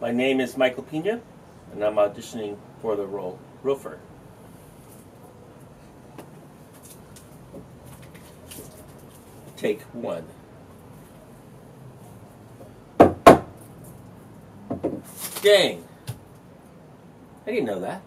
My name is Michael Pina, and I'm auditioning for the role Roofer. Take one. Dang. I didn't know that.